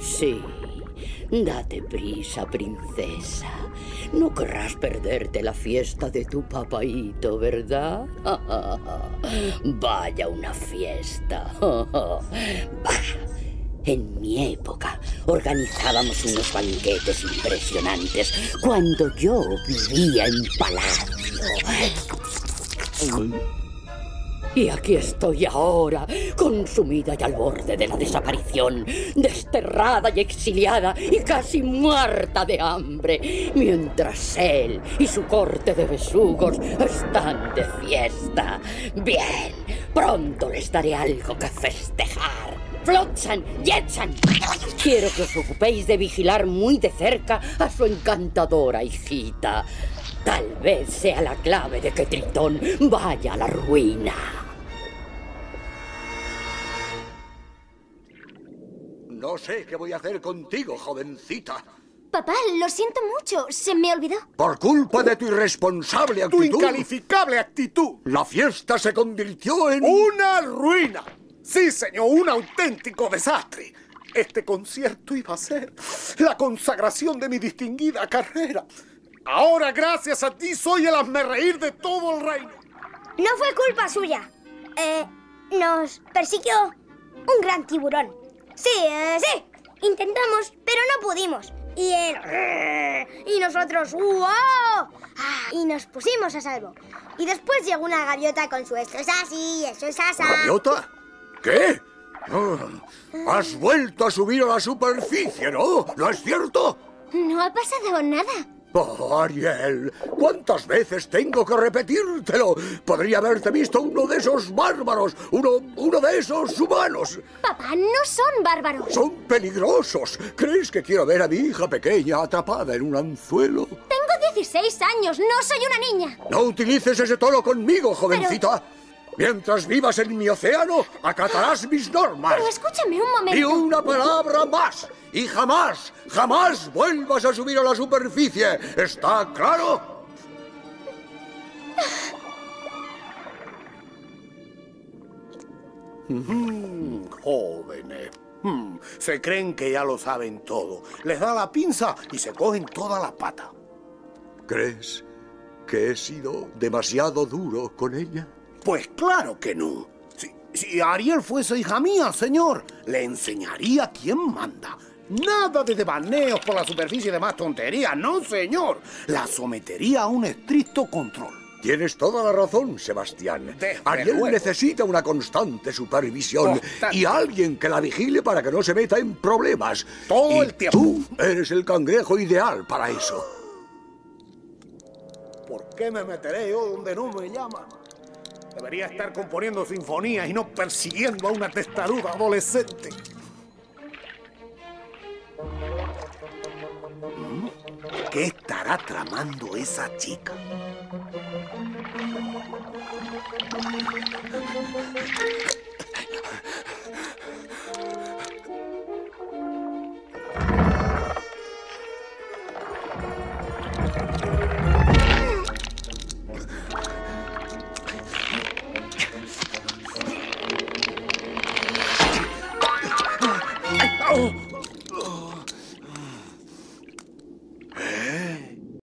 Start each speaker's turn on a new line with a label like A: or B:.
A: Sí. Date prisa, princesa. No querrás perderte la fiesta de tu papaito, ¿verdad? Vaya una fiesta. En mi época organizábamos unos banquetes impresionantes cuando yo vivía en palacio. Y aquí estoy ahora, consumida y al borde de la desaparición, desterrada y exiliada y casi muerta de hambre, mientras él y su corte de besugos están de fiesta. Bien, pronto les daré algo que festejar. Flotsam, Jetsam. Quiero que os ocupéis de vigilar muy de cerca a su encantadora hijita. Tal vez sea la clave de que Tritón vaya a la ruina.
B: No sé qué voy a hacer contigo, jovencita.
C: Papá, lo siento mucho. Se me olvidó.
B: Por culpa de tu irresponsable
D: Tu
B: actitud,
D: incalificable actitud.
B: la fiesta se convirtió en...
D: Una ruina. Sí, señor, un auténtico desastre. Este concierto iba a ser la consagración de mi distinguida carrera. Ahora, gracias a ti, soy el hazmerreír de todo el reino.
C: No fue culpa suya. Eh, nos persiguió un gran tiburón. Sí, eh, sí. Intentamos, pero no pudimos. Y él... Y nosotros... ¡Wow! Y nos pusimos a salvo. Y después llegó una gaviota con su esto es así, eso es así.
B: ¿Gaviota? ¿Qué? Has vuelto a subir a la superficie, ¿no? ¿No es cierto?
C: No ha pasado nada.
B: Oh, Ariel, ¿cuántas veces tengo que repetírtelo? Podría haberte visto uno de esos bárbaros, uno, uno de esos humanos.
C: Papá, no son bárbaros.
B: Son peligrosos. ¿Crees que quiero ver a mi hija pequeña atrapada en un anzuelo?
C: Tengo 16 años, no soy una niña.
B: No utilices ese tono conmigo, jovencita. Mientras vivas en mi océano, acatarás mis normas.
C: Pero escúchame un momento.
B: Ni una palabra más. Y jamás, jamás vuelvas a subir a la superficie. ¿Está claro?
D: Mm, jóvenes. Mm, se creen que ya lo saben todo. Les da la pinza y se cogen toda la pata.
B: ¿Crees que he sido demasiado duro con ella?
D: Pues claro que no. Si, si Ariel fuese hija mía, señor, le enseñaría quién manda. Nada de devaneos por la superficie y demás tonterías, no, señor. La sometería a un estricto control.
B: Tienes toda la razón, Sebastián.
D: Desde
B: Ariel
D: luego.
B: necesita una constante supervisión
D: Constante.
B: y alguien que la vigile para que no se meta en problemas.
D: Todo
B: Y
D: el tiempo.
B: Tú eres el cangrejo ideal para eso.
D: ¿Por qué me meteré yo donde no me llaman? Debería estar componiendo sinfonías y no persiguiendo a una testaruda adolescente. ¿Mm? ¿Qué estará tramando esa chica?